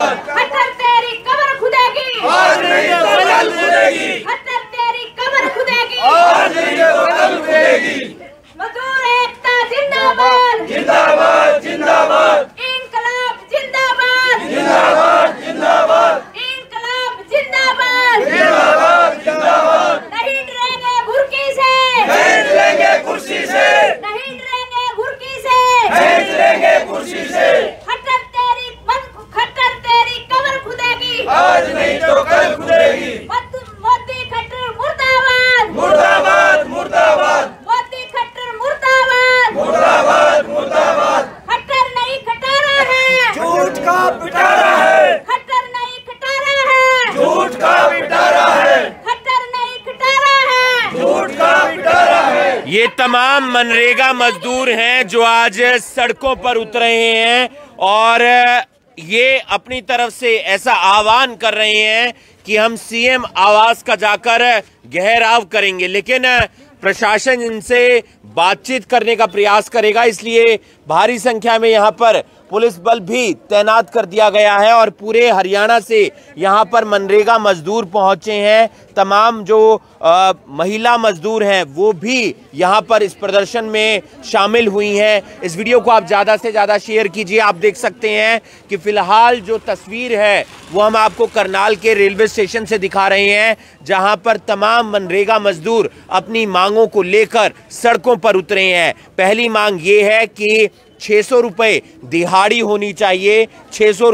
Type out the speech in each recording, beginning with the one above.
खट्टर तेरी कब्र खुदेगी। आज नहीं तो खुदेगी। खट्टर तेरी कब्र खुदेगी। आज नहीं तो खुदेगी। मजदूर एकता जिंदाबाद। जिंदाबाद जिंदाबाद इंकलाब जिंदाबाद जिंदाबाद जिंदाबाद नहीं डरेंगे घुरकी से खींच लेंगे कुर्सी से नहीं डरेंगे घुरकी से खींच लेंगे कुर्सी से खट्टर तेरी मन- खट्टर तेरी कब्र खुदेगी आज नहीं तो कल खुदेगी मत- मोदी खट्टर मुर्दाबाद मुर्दाबाद मुर्दाबाद मोदी खट्टर मुर्दाबाद मुर्दाबाद मुर्दाबाद खट्टर नहीं खटारा है झूठ का पिटारा है खट्टर नहीं खटारा है झूठ का पिटारा है खट्टर नहीं खटारा है झूठ का पिटारा है ये तमाम मनरेगा मजदूर हैं जो आज सड़कों पर उतरे हैं और ये अपनी तरफ़ से ऐसा आह्वान कर रहे हैं कि हम सीएम आवास का जाकर गहराव करेंगे। लेकिन प्रशासन इनसे बातचीत करने का प्रयास करेगा, इसलिए भारी संख्या में यहाँ पर पुलिस बल भी तैनात कर दिया गया है और पूरे हरियाणा से यहाँ पर मनरेगा मजदूर पहुँचे हैं। तमाम जो अ, महिला मजदूर हैं वो भी यहाँ पर इस प्रदर्शन में शामिल हुई हैं। इस वीडियो को आप ज़्यादा से ज़्यादा शेयर कीजिए। आप देख सकते हैं कि फ़िलहाल जो तस्वीर है वो हम आपको करनाल के रेलवे स्टेशन से दिखा रहे हैं जहाँ पर तमाम मनरेगा मजदूर अपनी मांगों को लेकर सड़कों पर उतरे हैं। पहली मांग ये है कि छः सौ रुपये दिहाड़ी होनी चाहिए छः सौ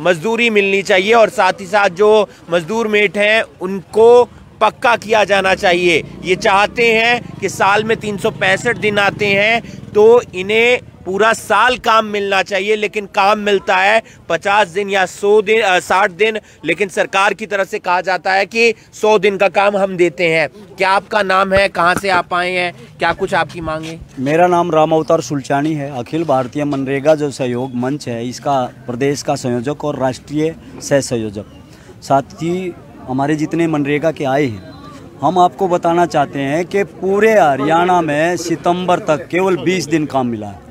मजदूरी मिलनी चाहिए और साथ ही साथ जो मजदूर मेट हैं, उनको पक्का किया जाना चाहिए। ये चाहते हैं कि साल में तीन सौ पैंसठ दिन आते हैं तो इन्हें पूरा साल काम मिलना चाहिए, लेकिन काम मिलता है पचास दिन या सौ दिन साठ दिन, लेकिन सरकार की तरफ़ से कहा जाता है कि सौ दिन का काम हम देते हैं। क्या आपका नाम है? कहाँ से आप आए हैं? क्या कुछ आपकी मांगे? मेरा नाम राम अवतार सुलचानी है, अखिल भारतीय मनरेगा जो सहयोग मंच है, इसका प्रदेश का संयोजक और राष्ट्रीय सह संयोजक। साथ ही हमारे जितने मनरेगा के आए हैं, हम आपको बताना चाहते हैं कि पूरे हरियाणा में सितंबर तक केवल 20 दिन काम मिला है।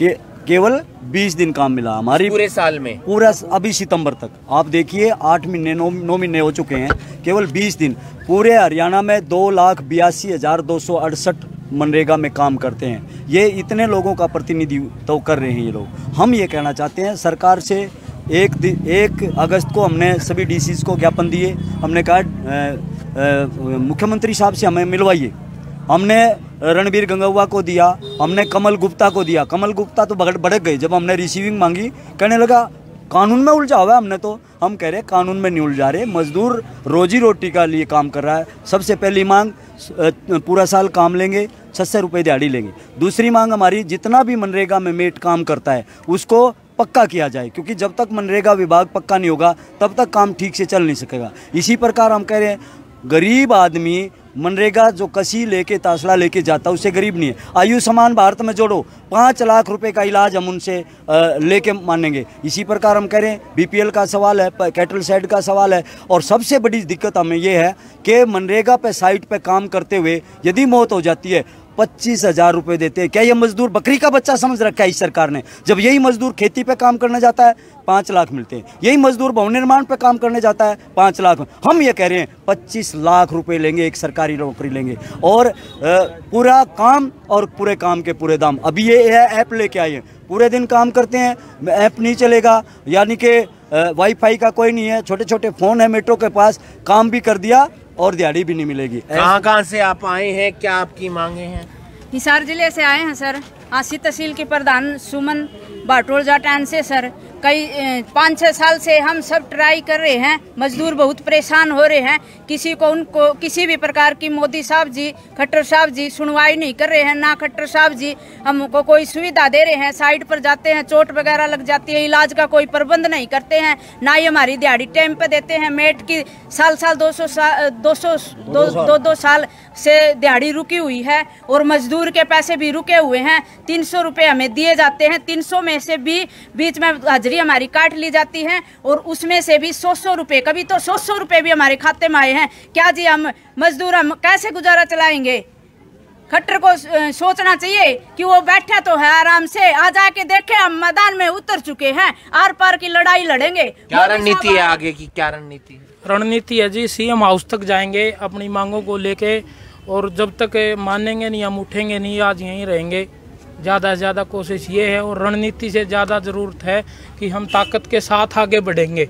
के केवल 20 दिन काम मिला हमारी। पूरे साल में? पूरा अभी सितंबर तक। आप देखिए आठ महीने नौ नौ महीने हो चुके हैं केवल 20 दिन। पूरे हरियाणा में दो लाख बयासी हज़ार दो सौ अड़सठ मनरेगा में काम करते हैं। ये इतने लोगों का प्रतिनिधित्व तो कर रहे हैं ये लोग। हम ये कहना चाहते हैं सरकार से एक दिन एक अगस्त को हमने सभी डी को ज्ञापन दिए। हमने कहा मुख्यमंत्री साहब से हमें मिलवाइए। हमने रणबीर गंगवा को दिया, हमने कमल गुप्ता को दिया। कमल गुप्ता तो भगड़ भड़क गए जब हमने रिसीविंग मांगी, कहने लगा, कानून में उलझा हुआ है हमने तो। हम कह रहे, कानून में नहीं उलझा रहे। मजदूर रोजी रोटी का लिए काम कर रहा है। सबसे पहली मांग पूरा साल काम लेंगे छः सौ रुपये दिहाड़ी लेंगे। दूसरी मांग हमारी, जितना भी मनरेगा में मेट काम करता है, उसको पक्का किया जाए। क्योंकि जब तक मनरेगा विभाग पक्का नहीं होगा, तब तक काम ठीक से चल नहीं सकेगा। इसी प्रकार हम कह रहे हैं, गरीब आदमी मनरेगा जो कसी लेके तासला लेके जाता उससे गरीब नहीं है। आयुष्मान भारत में जोड़ो, पाँच लाख रुपए का इलाज हम उनसे लेके मानेंगे। इसी प्रकार हम कह रहे हैं बीपीएल का सवाल है कैटल सेड का सवाल है, और सबसे बड़ी दिक्कत हमें यह है कि मनरेगा पे, साइट पे काम करते हुए यदि मौत हो जाती है पच्चीस हज़ार रुपये देते हैं। क्या ये मजदूर बकरी का बच्चा समझ रखा है इस सरकार ने? जब यही मजदूर खेती पे काम करने जाता है, पाँच लाख मिलते हैं। यही मजदूर भवन निर्माण पे काम करने जाता है, पाँच लाख। हम ये कह रहे हैं, पच्चीस लाख रुपए लेंगे, एक सरकारी नौकरी लेंगे। और पूरा काम और पूरे काम के पूरे दाम। अभी ये ऐप लेके आए हैं। पूरे दिन काम करते हैं, ऐप नहीं चलेगा। यानी कि वाईफाई का कोई नहीं है। छोटे छोटे फ़ोन है मेट्रो के पास। काम भी कर दिया और दिहाड़ी भी नहीं मिलेगी। कहाँ कहाँ से आप आए हैं? क्या आपकी मांगे हैं? हिसार ज़िले से आए हैं सर। आसी तहसील के प्रधान सुमन बाटोल जाटान से सर। कई पाँच छः साल से हम सब ट्राई कर रहे हैं। मजदूर बहुत परेशान हो रहे हैं। किसी को उनको किसी भी प्रकार की मोदी साहब जी खट्टर साहब जी सुनवाई नहीं कर रहे हैं ना खट्टर साहब जी हमको कोई सुविधा दे रहे हैं। साइड पर जाते हैं चोट वगैरह लग जाती है इलाज का कोई प्रबंध नहीं करते हैं ना ही हमारी दिहाड़ी टाइम पे देते हैं। मेट की साल साल दो सौ दो सौ दो दो दो साल। से दिहाड़ी रुकी हुई है और मजदूर के पैसे भी रुके हुए हैं। तीन सौ रुपये हमें दिए जाते हैं। तीन सौ में से भी बीच में हाजिरी हमारी काट ली जाती है और उसमें से भी सौ सौ रुपये कभी तो सौ सौ रुपये भी हमारे खाते में आए हैं। क्या जी हम मजदूर हम कैसे गुजारा चलाएँगे? खट्टर को सोचना चाहिए कि वो बैठे तो है आराम से। आ जाके देखे हम मैदान में उतर चुके हैं। आर पार की लड़ाई लड़ेंगे। क्या रणनीति है आगे की? क्या रणनीति है? रणनीति है जी सीएम हाउस तक जाएँगे अपनी मांगों को लेके और जब तक मानेंगे नहीं हम उठेंगे नहीं आज यहीं रहेंगे। ज़्यादा से ज़्यादा कोशिश ये है और रणनीति से ज़्यादा ज़रूरत है कि हम ताकत के साथ आगे बढ़ेंगे।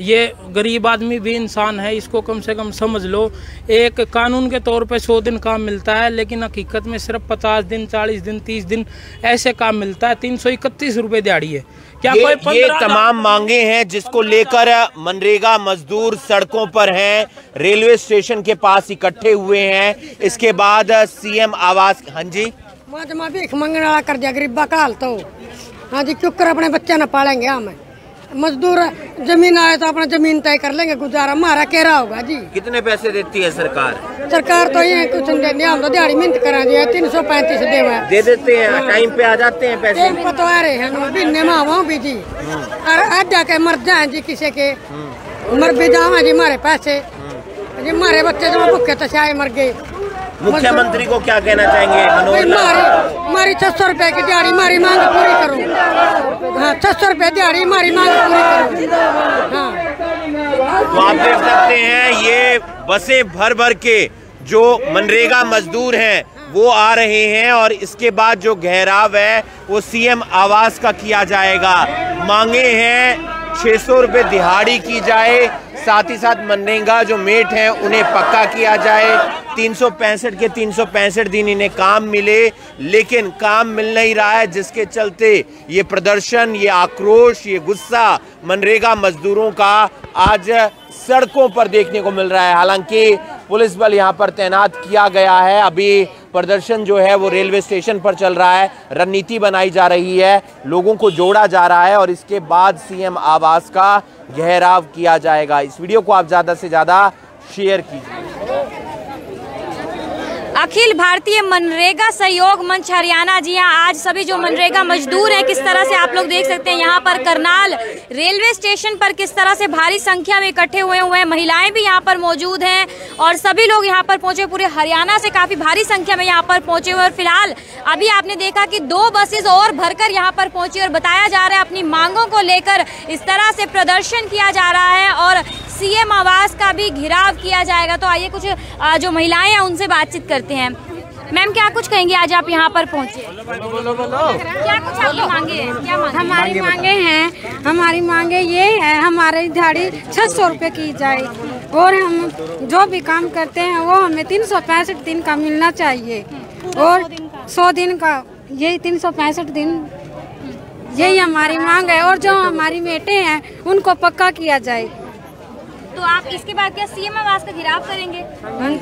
ये गरीब आदमी भी इंसान है इसको कम से कम समझ लो। एक कानून के तौर पे सौ दिन काम मिलता है लेकिन हकीकत में सिर्फ़ पचास दिन चालीस दिन तीस दिन ऐसे काम मिलता है। तीन सौ इकतीस रुपये दिहाड़ी है। क्या ये, कोई ये तमाम मांगे हैं जिसको लेकर मनरेगा मजदूर सड़कों पर हैं रेलवे स्टेशन के पास इकट्ठे हुए हैं। इसके बाद सीएम आवास हाँ जी? मैं जमा भीख मंगने वाला कर दिया गरीबा का हाल तो हाँ जी चुप कर अपने बच्चे न पालेंगे हम मजदूर ज़मीन आए तो अपना ज़मीन तय कर लेंगे गुजारा हमारा केरा होगा जी कितने पैसे देती है सरकार सरकार तो ये कुछ नहीं हम तो दिहाड़ी मिहनत करा जी तीन सौ पैंतीस देवा दे देते हैं टाइम पे आ जाते हैं पैसे पर तो आ रहे हैं बिन्ने मावा भी जी और आज जाके मर जाए जी किसी के मर भी जावा जी हमारे पैसे जी हमारे बच्चे जो भूखे तो शायद मर गए मुख्यमंत्री को क्या कहना चाहेंगे भाई मनोज मारी मारी छह सौ रुपए की दिहाड़ी मारी मांग पूरी करो। हाँ छह सौ रुपए दिहाड़ी मारी मांग पूरी करो। हाँ। तो आप देख सकते हैं ये बसें भर भर के जो मनरेगा मजदूर हैं वो आ रहे हैं और इसके बाद जो घेराव है वो सीएम आवास का किया जाएगा। मांगे हैं छह सौ रुपये दिहाड़ी की जाए साथ ही साथ मनरेगा जो मेट हैं, उन्हें पक्का किया जाए। तीन सौ पैंसठ के तीन सौ पैंसठ दिन इन्हें काम मिले, लेकिन काम मिल नहीं रहा है, जिसके चलते ये प्रदर्शन, ये आक्रोश, ये गुस्सा मनरेगा मजदूरों का आज सड़कों पर देखने को मिल रहा है। हालाँकि पुलिस बल यहाँ पर तैनात किया गया है। अभी प्रदर्शन जो है वो रेलवे स्टेशन पर चल रहा है, रणनीति बनाई जा रही है, लोगों को जोड़ा जा रहा है और इसके बाद सीएम आवास का घेराव किया जाएगा। इस वीडियो को आप ज़्यादा से ज़्यादा शेयर कीजिए। अखिल भारतीय मनरेगा सहयोग मंच हरियाणा जी हाँ। आज सभी जो मनरेगा मजदूर हैं, किस तरह से आप लोग देख सकते हैं? यहाँ पर करनाल रेलवे स्टेशन पर किस तरह से भारी संख्या में इकट्ठे हुए हुए हैं। महिलाएँ भी यहाँ पर मौजूद हैं और सभी लोग यहाँ पर पहुँचे। पूरे हरियाणा से काफ़ी भारी संख्या में यहाँ पर पहुँचे हुए और फ़िलहाल अभी आपने देखा कि दो बसेज और भरकर यहाँ पर पहुँची और बताया जा रहा है अपनी मांगों को लेकर इस तरह से प्रदर्शन किया जा रहा है और सीएम आवास का भी घिराव किया जाएगा। तो आइए कुछ जो महिलाएँ हैं, उनसे बातचीत करते हैं। मैम क्या कुछ कहेंगे? आज आप यहाँ पर पहुँचे। क्या कुछ आपकी मांगे हैं? क्या मांगे हमारी मांगे हैं हमारी मांगे ये है हमारी दिहाड़ी छह सौ रुपये की जाए और हम जो भी काम करते हैं वो हमें तीन सौ पैंसठ दिन का मिलना चाहिए। और सौ दिन का? यही तीन सौ पैंसठ दिन यही हमारी मांग है। और जो हमारी बेटे हैं उनको पक्का किया जाए। तो आप इसके बाद क्या सीएम आवास का घिराव करेंगे?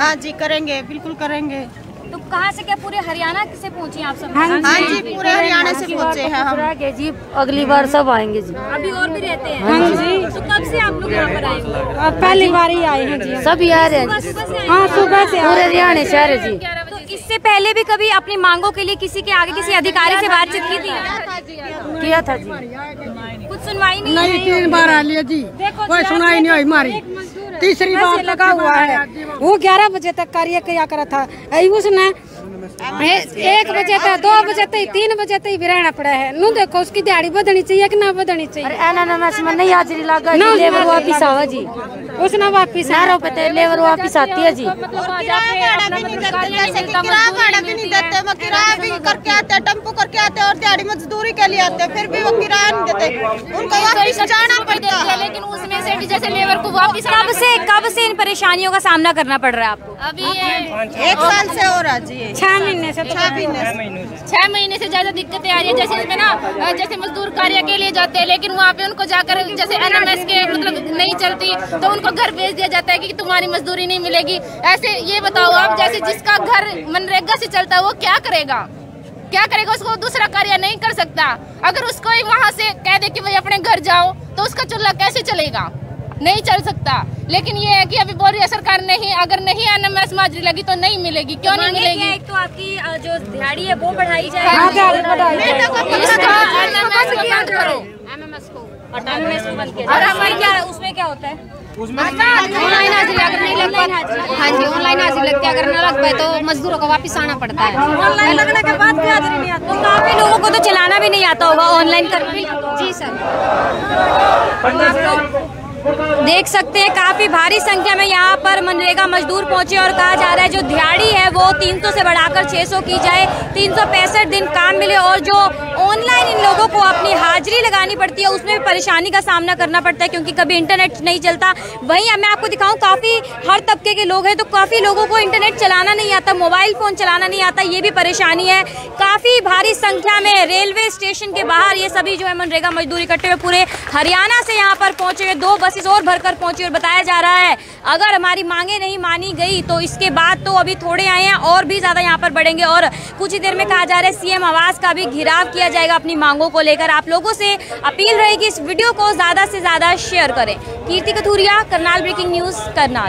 हाँ जी करेंगे बिल्कुल करेंगे। तो कहाँ से क्या पूरे हरियाणा से पहुँची आप सब? हाँ जी पूरे हरियाणा से पहुँचे हैं हम। जी अगली बार सब आएँगे जी अभी और भी रहते हैं? हाँ जी। तो कब से आप लोग यहाँ पर आए अब पहली बार ही आए हैं जी। सब आ रहे हैं। हाँ सुबह से पूरे हरियाणा से आ रहे जी। तो इससे पहले भी कभी अपनी मांगों के लिए किसी के आगे किसी अधिकारी से बातचीत की थी? किया था जी। सुनवाई नहीं नहीं तीन बार आ लिया जी। कोई सुनाई नहीं हुई हमारी। तीसरी बार लगा हुआ है। वो ग्यारह बजे तक कार्य किया करा था। उसने एक बजे तक दो बजे तक तीन बजे तक भी रहना पड़ा है। नू देखो उसकी दिहाड़ी बढ़नी चाहिए कि ना बढ़नी चाहिए? एनानस में नहीं हाजिरी लगा ना लेबर वापिस आवा जी। उसने वापिस नहरों पे तो लेबर वापिस आती है जी। किराया भी जैसे कि किराया भी करके आते हैं टेंपो करके आते हैं और दिहाड़ी मजदूरी के लिए आते हैं फिर भी वो किराया नहीं देते। उनको वापस जाना पड़ता। है लेकिन उसमें से जैसे लेबर को वापस कब से कब से इन परेशानियों का सामना करना पड़ रहा है आपको? अभी एक साल से हो रहा जी। छह महीने से छह महीने से। छह महीने से ज़्यादा दिक्कतें आ रही है। जैसे इसमें ना जैसे मजदूर कार्य के लिए जाते हैं लेकिन वहाँ पे उनको जाकर जैसे एनएमएस के मतलब नहीं चलती तो उनको घर भेज दिया जाता है कि तुम्हारी मजदूरी नहीं मिलेगी। ऐसे ये बताओ आप जैसे जिसका घर मनरेगा से चलता है वो क्या करेगा? क्या करेगा? उसको दूसरा कार्य नहीं कर सकता। अगर उसको ही वहाँ से कह दे कि भाई अपने घर जाओ तो उसका चूल्हा कैसे चलेगा? नहीं चल सकता। लेकिन ये है कि अभी बोल रही है सरकार नहीं अगर नहीं एनएमएस माजरी लगी तो नहीं मिलेगी। क्यों तो नहीं मिलेगी? एक तो आपकी जो दिहाड़ी है वो बढ़ाई जाए हाँ, और हमारी क्या उसमें क्या होता है? ऑनलाइन हाजिरी अगर नहीं लग पाती हाँ जी ऑनलाइन हाजिरी लगती है। अगर न लग पाए तो मजदूरों को वापस आना पड़ता है। ऑनलाइन लगने के बाद भी हाजिरी नहीं आती। तो काफ़ी लोगों को तो चलाना भी नहीं आता होगा ऑनलाइन कर जी सर। देख सकते हैं, काफ़ी भारी संख्या में यहाँ पर मनरेगा मजदूर पहुँचे और कहा जा रहा है जो दिहाड़ी है वो 300 से बढ़ाकर 600 की जाए। तीन सौ पैंसठ दिन काम मिले और जो ऑनलाइन इन लोगों को अपनी हाजिरी लगानी पड़ती है, उसमें परेशानी का सामना करना पड़ता है क्योंकि कभी इंटरनेट नहीं चलता। वहीं मैं आपको दिखाऊँ, काफ़ी हर तबके के लोग हैं तो काफ़ी लोगों को इंटरनेट चलाना नहीं आता मोबाइल फ़ोन चलाना नहीं आता, ये भी परेशानी है। काफ़ी भारी संख्या में रेलवे स्टेशन के बाहर ये सभी जो है मनरेगा मजदूर इकट्ठे हुए पूरे हरियाणा से यहाँ पर पहुँचे हुए, दो बसेस और भरकर पहुँची और बताया जा रहा है, अगर हमारी मांगे नहीं मानी गई तो इसके बाद तो अभी थोड़े आए हैं और भी ज़्यादा यहाँ पर बढ़ेंगे और कुछ ही देर में कहा जा रहा है, सीएम आवास का भी घिराव किया जाएगा अपनी मांगों को लेकर। आप लोगों से अपील रहेगी इस वीडियो को ज़्यादा से ज़्यादा शेयर करें। Kirti Kathuria, Karnal breaking news, Karnal.